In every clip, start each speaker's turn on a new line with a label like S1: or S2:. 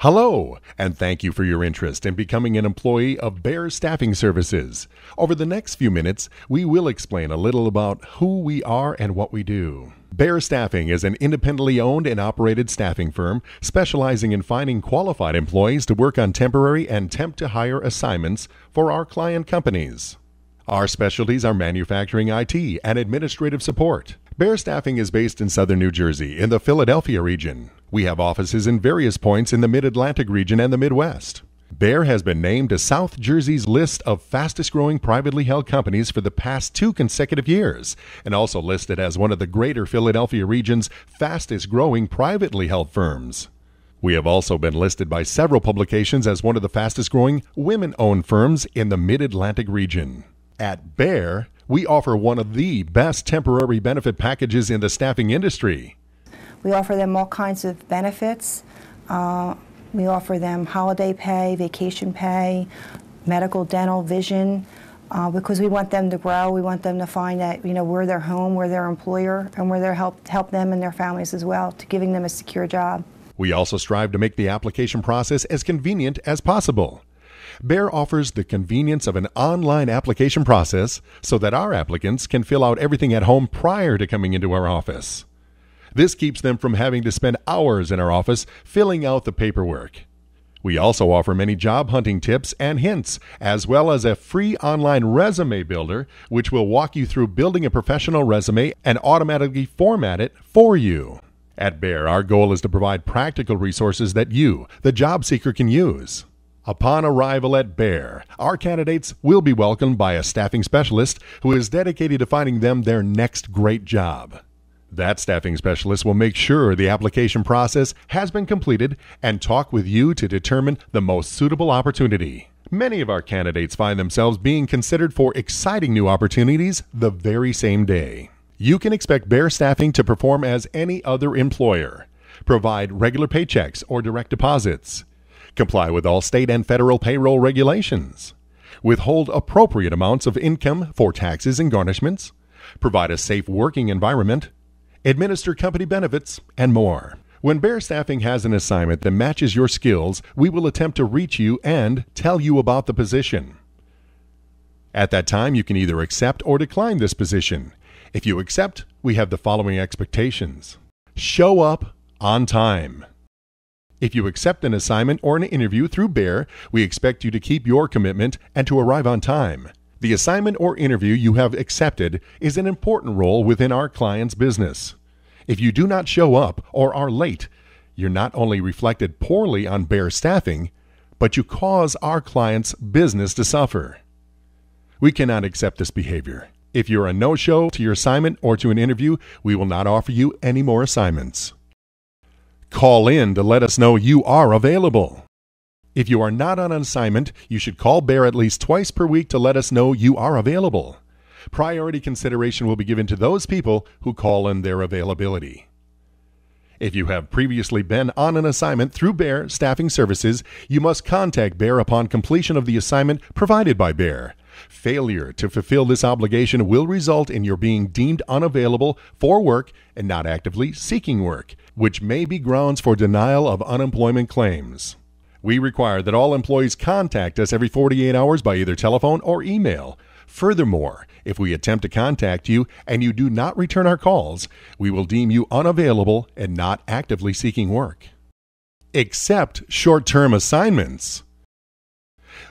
S1: Hello, and thank you for your interest in becoming an employee of Bear Staffing Services. Over the next few minutes, we will explain a little about who we are and what we do. Bear Staffing is an independently owned and operated staffing firm specializing in finding qualified employees to work on temporary and temp to hire assignments for our client companies. Our specialties are manufacturing IT and administrative support. Bear Staffing is based in southern New Jersey in the Philadelphia region. We have offices in various points in the Mid Atlantic region and the Midwest. Bear has been named to South Jersey's list of fastest growing privately held companies for the past two consecutive years, and also listed as one of the greater Philadelphia region's fastest growing privately held firms. We have also been listed by several publications as one of the fastest growing women owned firms in the Mid Atlantic region. At Bear, we offer one of the best temporary benefit packages in the staffing industry.
S2: We offer them all kinds of benefits. Uh, we offer them holiday pay, vacation pay, medical, dental, vision, uh, because we want them to grow. We want them to find that you know we're their home, we're their employer, and we're there help help them and their families as well to giving them a secure job.
S1: We also strive to make the application process as convenient as possible. Bear offers the convenience of an online application process so that our applicants can fill out everything at home prior to coming into our office. This keeps them from having to spend hours in our office filling out the paperwork. We also offer many job hunting tips and hints, as well as a free online resume builder, which will walk you through building a professional resume and automatically format it for you. At Bear, our goal is to provide practical resources that you, the job seeker, can use. Upon arrival at Bear, our candidates will be welcomed by a staffing specialist who is dedicated to finding them their next great job. That staffing specialist will make sure the application process has been completed and talk with you to determine the most suitable opportunity. Many of our candidates find themselves being considered for exciting new opportunities the very same day. You can expect Bear Staffing to perform as any other employer, provide regular paychecks or direct deposits comply with all state and federal payroll regulations, withhold appropriate amounts of income for taxes and garnishments, provide a safe working environment, administer company benefits, and more. When Bear Staffing has an assignment that matches your skills, we will attempt to reach you and tell you about the position. At that time, you can either accept or decline this position. If you accept, we have the following expectations show up on time. If you accept an assignment or an interview through Bear, we expect you to keep your commitment and to arrive on time. The assignment or interview you have accepted is an important role within our client's business. If you do not show up or are late, you're not only reflected poorly on Bear staffing, but you cause our client's business to suffer. We cannot accept this behavior. If you're a no show to your assignment or to an interview, we will not offer you any more assignments. Call in to let us know you are available. If you are not on an assignment, you should call Bear at least twice per week to let us know you are available. Priority consideration will be given to those people who call in their availability. If you have previously been on an assignment through Bear Staffing Services, you must contact Bear upon completion of the assignment provided by Bear. Failure to fulfill this obligation will result in your being deemed unavailable for work and not actively seeking work, which may be grounds for denial of unemployment claims. We require that all employees contact us every 48 hours by either telephone or email. Furthermore, if we attempt to contact you and you do not return our calls, we will deem you unavailable and not actively seeking work. Except short term assignments.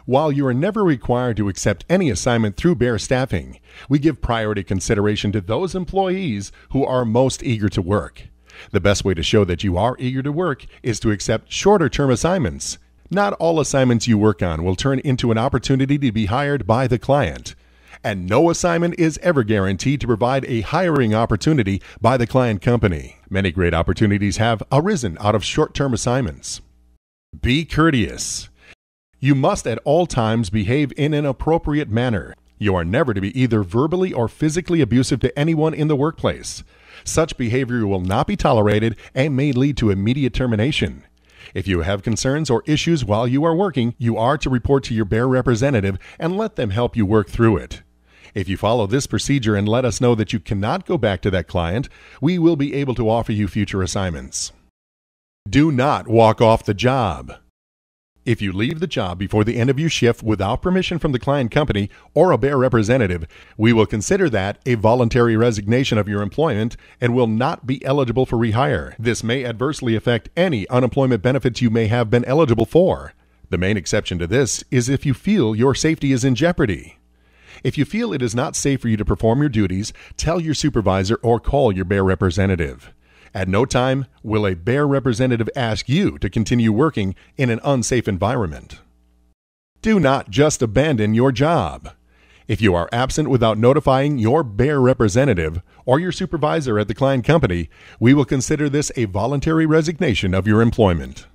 S1: While you are never required to accept any assignment through Bear Staffing, we give priority consideration to those employees who are most eager to work. The best way to show that you are eager to work is to accept shorter term assignments. Not all assignments you work on will turn into an opportunity to be hired by the client. And no assignment is ever guaranteed to provide a hiring opportunity by the client company. Many great opportunities have arisen out of short term assignments. Be courteous. You must at all times behave in an appropriate manner. You are never to be either verbally or physically abusive to anyone in the workplace. Such behavior will not be tolerated and may lead to immediate termination. If you have concerns or issues while you are working, you are to report to your Bear representative and let them help you work through it. If you follow this procedure and let us know that you cannot go back to that client, we will be able to offer you future assignments. Do not walk off the job. If you leave the job before the end of your shift without permission from the client company or a Bear representative, we will consider that a voluntary resignation of your employment and will not be eligible for rehire. This may adversely affect any unemployment benefits you may have been eligible for. The main exception to this is if you feel your safety is in jeopardy. If you feel it is not safe for you to perform your duties, tell your supervisor or call your Bear representative. At no time will a Bear representative ask you to continue working in an unsafe environment. Do not just abandon your job. If you are absent without notifying your Bear representative or your supervisor at the client company, we will consider this a voluntary resignation of your employment.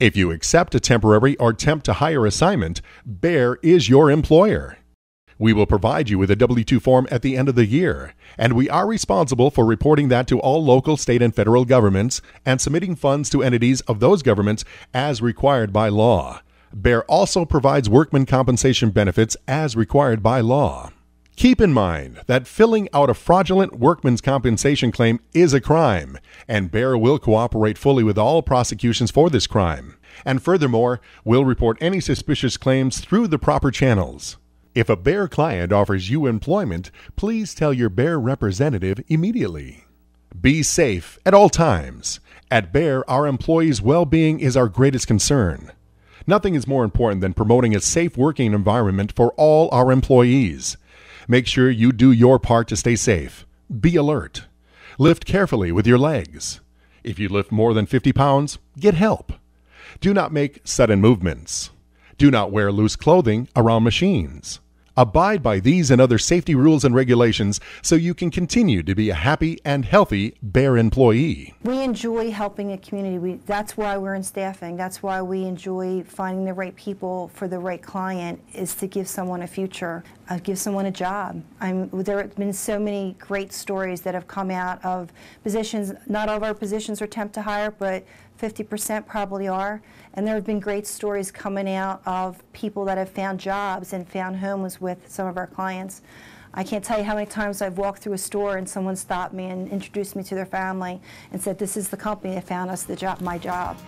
S1: If you accept a temporary or temp to hire assignment, Bear is your employer. We will provide you with a W 2 form at the end of the year, and we are responsible for reporting that to all local, state, and federal governments and submitting funds to entities of those governments as required by law. Bear also provides workman compensation benefits as required by law. Keep in mind that filling out a fraudulent workman's compensation claim is a crime, and Bear will cooperate fully with all prosecutions for this crime. And furthermore, will report any suspicious claims through the proper channels. If a Bear client offers you employment, please tell your Bear representative immediately. Be safe at all times. At Bear, our employees' well being is our greatest concern. Nothing is more important than promoting a safe working environment for all our employees. Make sure you do your part to stay safe. Be alert. Lift carefully with your legs. If you lift more than 50 pounds, get help. Do not make sudden movements. Do not wear loose clothing around machines. Abide by these and other safety rules and regulations so you can continue to be a happy and healthy Bear employee.
S2: We enjoy helping a community. We, that's why we're in staffing. That's why we enjoy finding the right people for the right client is to give someone a future, uh, give someone a job. I'm, there have been so many great stories that have come out of positions. Not all of our positions are temp to hire, but 50% probably are. And there have been great stories coming out of people that have found jobs and found homes with some of our clients. I can't tell you how many times I've walked through a store and someone stopped me and introduced me to their family and said, This is the company that found us the job, my job.